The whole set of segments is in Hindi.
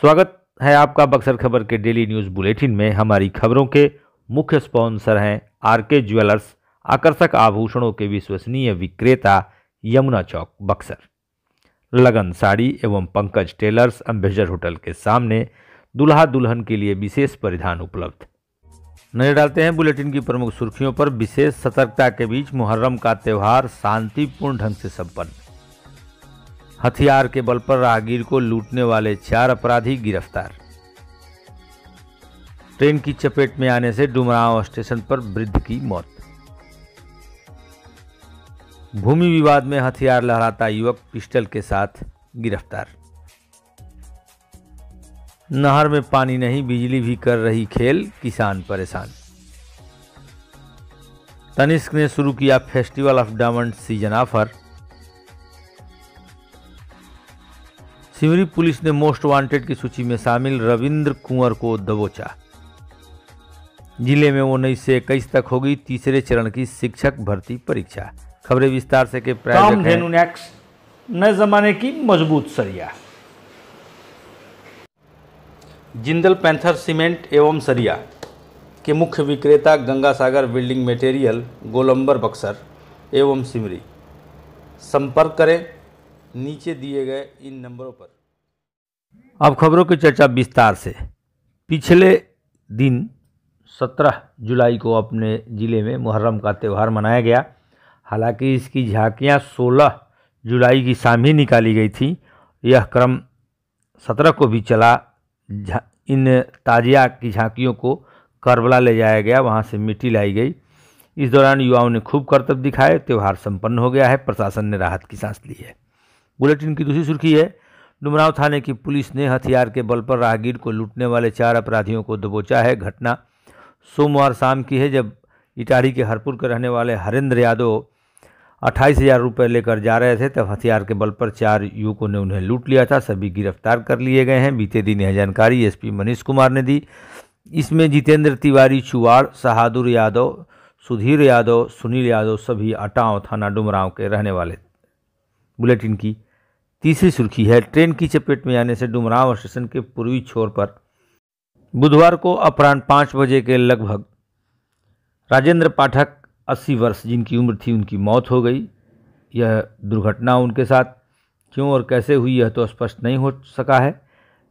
स्वागत है आपका बक्सर खबर के डेली न्यूज़ बुलेटिन में। हमारी खबरों के मुख्य स्पॉन्सर हैं आर के ज्वेलर्स, आकर्षक आभूषणों के विश्वसनीय विक्रेता यमुना चौक, बक्सर। लगन साड़ी एवं पंकज टेलर्स अम्बेसडर होटल के सामने दुल्हा दुल्हन के लिए विशेष परिधान उपलब्ध। नज़र डालते हैं बुलेटिन की प्रमुख सुर्खियों पर। विशेष सतर्कता के बीच मुहर्रम का त्यौहार शांतिपूर्ण ढंग से संपन्न। हथियार के बल पर राहगीर को लूटने वाले चार अपराधी गिरफ़्तार। ट्रेन की चपेट में आने से डुमरांव स्टेशन पर वृद्ध की मौत। भूमि विवाद में हथियार लहराता युवक पिस्टल के साथ गिरफ़्तार। नहर में पानी नहीं, बिजली भी कर रही खेल, किसान परेशान। तनिष्क ने शुरू किया festival of diamond season offer. Simri police ने मोस्ट वांटेड की सूची में शामिल रविंद्र कुंवर को दबोचा। ज़िले में उन्नीस से इक्कीस तक होगी तीसरे चरण की शिक्षक भर्ती परीक्षा। खबरें विस्तार से के नए जमाने की मज़बूत सरिया। जिंदल पैंथर सीमेंट एवं सरिया के मुख्य विक्रेता गंगा सागर बिल्डिंग मटेरियल गोलंबर बक्सर एवं सिमरी। संपर्क करें नीचे दिए गए इन नंबरों पर। अब खबरों की चर्चा विस्तार से। पिछले दिन 17 जुलाई को अपने ज़िले में मुहर्रम का त्यौहार मनाया गया। हालाँकि इसकी झांकियाँ 16 जुलाई की शाम ही निकाली गई थी। यह क्रम 17 को भी चला। इन ताजिया की झांकियों को करबला ले जाया गया। वहाँ से मिट्टी लाई गई। इस दौरान युवाओं ने खूब करतब दिखाए। त्यौहार संपन्न हो गया है। प्रशासन ने राहत की सांस ली है। बुलेटिन की दूसरी सुर्खी है। डुमरांव थाने की पुलिस ने हथियार के बल पर राहगीर को लूटने वाले चार अपराधियों को दबोचा है घटना सोमवार शाम की है, जब इटारी के हरपुर के रहने वाले हरेंद्र यादव अट्ठाईस हज़ार रुपये लेकर जा रहे थे, तब हथियार के बल पर चार युवकों ने उन्हें लूट लिया था। सभी गिरफ़्तार कर लिए गए हैं। बीते दिन यह जानकारी एसपी मनीष कुमार ने दी। इसमें जितेंद्र तिवारी, चुवाड़ शहादुर यादव, सुधीर यादव, सुनील यादव सभी अटाव थाना डुमरांव के रहने वाले। बुलेटिन की तीसरी सुर्खी है, ट्रेन की चपेट में आने से डुमरांव स्टेशन के पूर्वी छोर पर। बुधवार को अपराह्न पाँच बजे के लगभग। राजेंद्र पाठक 80 वर्ष, जिनकी उम्र थी उनकी मौत हो गई। यह दुर्घटना उनके साथ। क्यों और कैसे हुई यह तो स्पष्ट नहीं हो सका है,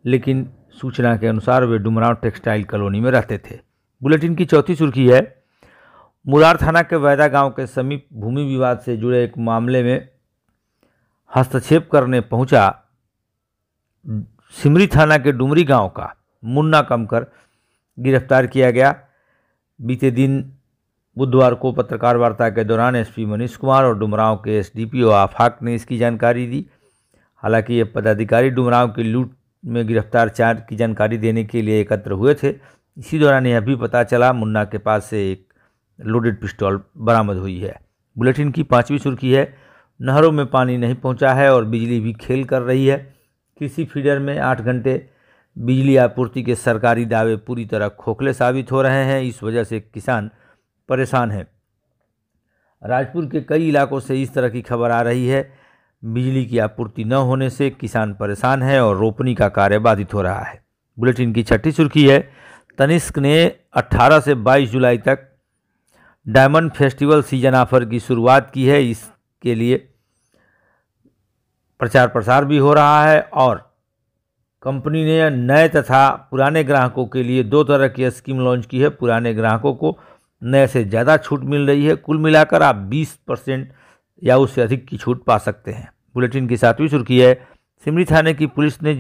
लेकिन सूचना के अनुसार वे डुमराव टेक्सटाइल कॉलोनी में रहते थे। बुलेटिन की चौथी सुर्खी है, मुरार थाना के वैदा गाँव के समीप भूमि विवाद से जुड़े एक मामले में हस्तक्षेप करने पहुँचा, सिमरी थाना के डुमरी गाँव का मुन्ना कमकर गिरफ़्तार किया गया। बीते दिन बुधवार को पत्रकार वार्ता के दौरान एसपी मनीष कुमार और डुमरांव के एसडीपीओ आफाक ने इसकी जानकारी दी। हालाँकि ये पदाधिकारी डुमरांव की लूट में गिरफ़्तार चार की जानकारी देने के लिए एकत्र हुए थे। इसी दौरान यह भी पता चला, मुन्ना के पास से एक लोडेड पिस्टल बरामद हुई है। बुलेटिन की पांचवी सुर्खी है नहरों में पानी नहीं पहुँचा है और बिजली भी खेल कर रही है। कृषि फीडर में आठ घंटे बिजली आपूर्ति के सरकारी दावे पूरी तरह खोखले साबित हो रहे हैं। इस वजह से किसान परेशान हैं। राजपुर के कई इलाकों से इस तरह की खबर आ रही है। बिजली की आपूर्ति न होने से किसान परेशान है और रोपनी का कार्य बाधित हो रहा है। बुलेटिन की छठी सुर्खी है। तनिष्क ने 18 से 22 जुलाई तक डायमंड फेस्टिवल सीज़न ऑफ़र की शुरुआत की है। इसके लिए प्रचार प्रसार भी हो रहा है और कंपनी ने नए तथा पुराने ग्राहकों के लिए दो तरह की स्कीम लॉन्च की है। पुराने ग्राहकों को नए से ज़्यादा छूट मिल रही है। कुल मिलाकर आप 20 परसेंट या उससे अधिक की छूट पा सकते हैं। बुलेटिन की सातवीं सुर्खी है। सिमरी थाने की पुलिस ने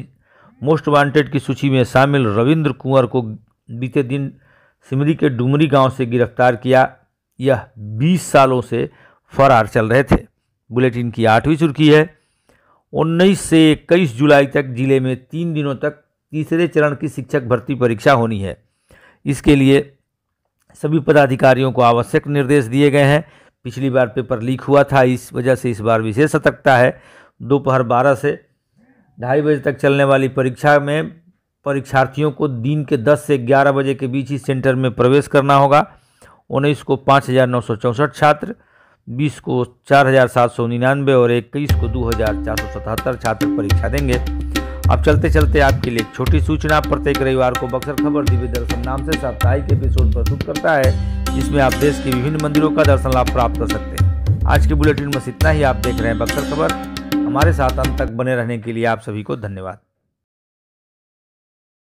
मोस्ट वांटेड की सूची में शामिल रविंद्र कुंवर को बीते दिन सिमरी के डुमरी गाँव से गिरफ़्तार किया। यह 20 सालों से फरार चल रहे थे। बुलेटिन की आठवीं सुर्खी है। 19 से 21 जुलाई तक ज़िले में तीन दिनों तक तीसरे चरण की शिक्षक भर्ती परीक्षा होनी है। इसके लिए सभी पदाधिकारियों को आवश्यक निर्देश दिए गए हैं। पिछली बार पेपर लीक हुआ था, इस वजह से इस बार विशेष सतर्कता है। दोपहर 12 से ढाई बजे तक चलने वाली परीक्षा में परीक्षार्थियों को दिन के 10 से 11 बजे के बीच ही सेंटर में प्रवेश करना होगा। उन्नीस को पाँच हज़ार नौ सौ चौंसठ छात्र बीस को चार हज़ार सात सौ निन्यानवे और इक्कीस को दो हज़ार चार सौ सतहत्तर छात्र परीक्षा देंगे। अब चलते चलते आपके लिए एक छोटी सूचना। प्रत्येक रविवार को बक्सर खबर दिव्य दर्शन नाम से साप्ताहिक एपिसोड प्रस्तुत करता है, जिसमें आप देश के विभिन्न मंदिरों का दर्शन लाभ प्राप्त कर सकते हैं। आज के बुलेटिन में बस इतना ही। आप देख रहे हैं बक्सर खबर। हमारे साथ अंत तक बने रहने के लिए आप सभी को धन्यवाद।